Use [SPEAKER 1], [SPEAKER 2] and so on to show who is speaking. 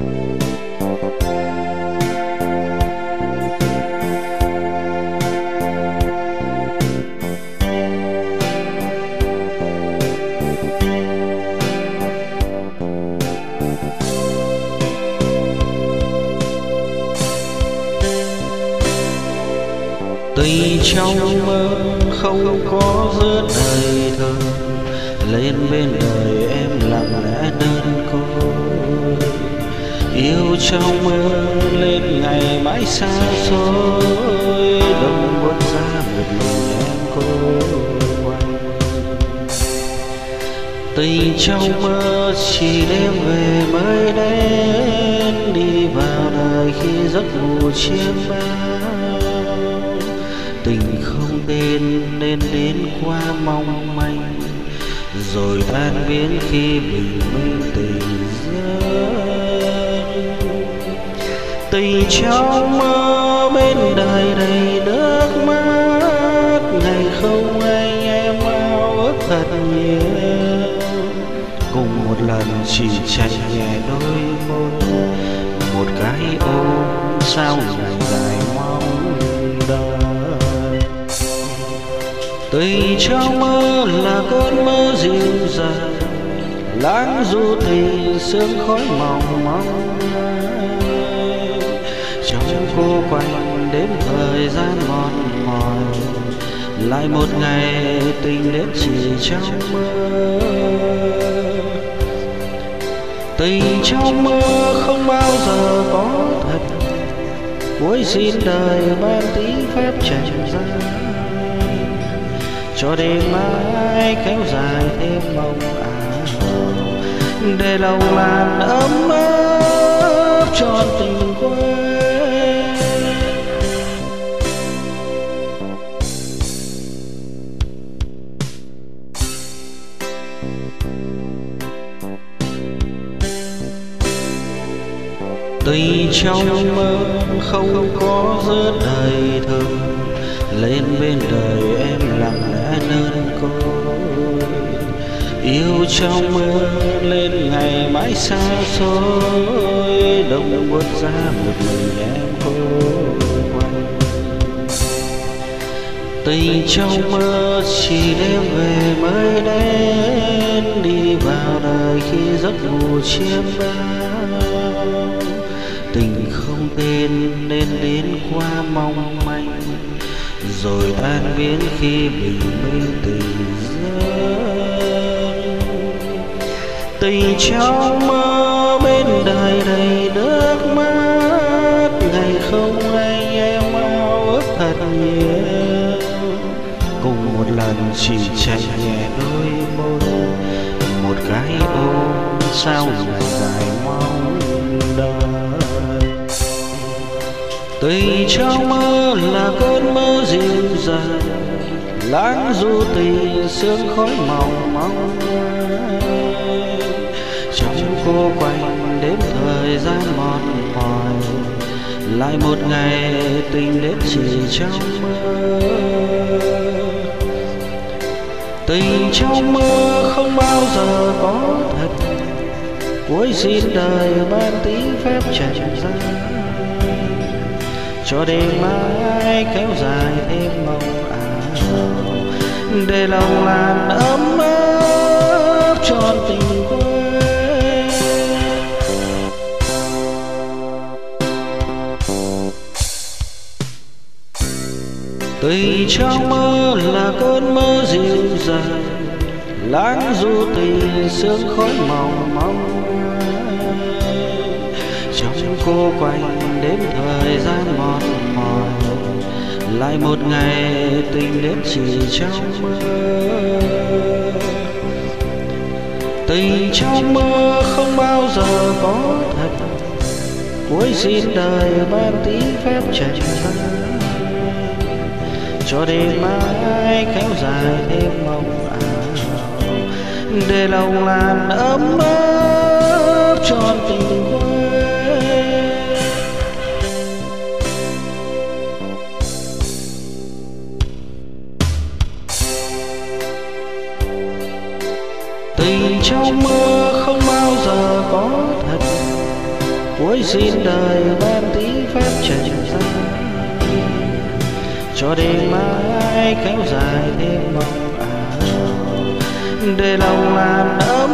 [SPEAKER 1] tuy trong mơ không có giữa đời thơ lên bên đời yêu trong mơ lên ngày mãi xa xôi đông buốt ra một mình em cô quanh tình trong mơ chỉ đêm về mới đến, đi vào đời khi giấc ngủ chiêm bao. Tình không tên nên đến qua mong manh, rồi tan biến khi bình minh tình. Tình trong mơ bên đời đầy nước mắt. Ngày không anh em ao ước thật nhiều. Cùng một lần chỉ chạy nhẹ đôi môi. Một cái ôm sao dài dài mong đợi. Tình trong mơ là cơn mơ dịu dàng. Lãng du tình sương khói mỏng mong trong cô quanh đến thời gian mòn mỏi. Lại một ngày tình đến chỉ trong mơ. Tình trong mơ không bao giờ có thật. Cuối xin đời ban tí phép trần ra cho đêm mai kéo dài thêm mong ảo. Để lòng làn ấm áp cho tình tuy trong mơ không có giữa đời thơ lên bên đời em lặng lẽ đơn côi. Yêu trong mơ lên ngày mãi xa xôi đông bước ra một mình em cô quanh tình trong mơ chỉ đêm về mới đến, đi vào đời khi giấc ngủ chiêm bao viễn khi bình minh từ dương tình trong mơ bên đời đầy nước mắt, ngày không anh em ao ước thật nhiều. Cùng một lần chỉ chạy nhẹ đôi môi, một cái ôm sao dài dài mong đợi. Tình trong mơ là cơn mơ dịu dàng lãng du tình sương khói màu mong. Trong cô quanh đến thời gian mòn mỏi, lại một ngày tình đến chỉ trong mơ. Tình trong mơ không bao giờ có thật, cuối xin đời ban tí phép trần gian. Cho đêm mai kéo dài thêm màu để lòng làn ấm áp trọn tình quê. Tuy trong mơ là cơn mơ dịu dàng lãng du tình sương khói mỏng mong trong cô quanh đến thời lại một ngày tình đến chỉ trong mơ. Tình trong mơ không bao giờ có thật. Cuối xin đời ban tí phép chạy ra cho đêm mai kéo dài thêm mong ảo. Để lòng làn ấm trong mơ không bao giờ có thật. Cuối xin đời ban tí phép trần gian. Cho đêm mai kéo dài thêm mong ảo. Để lòng làn ấm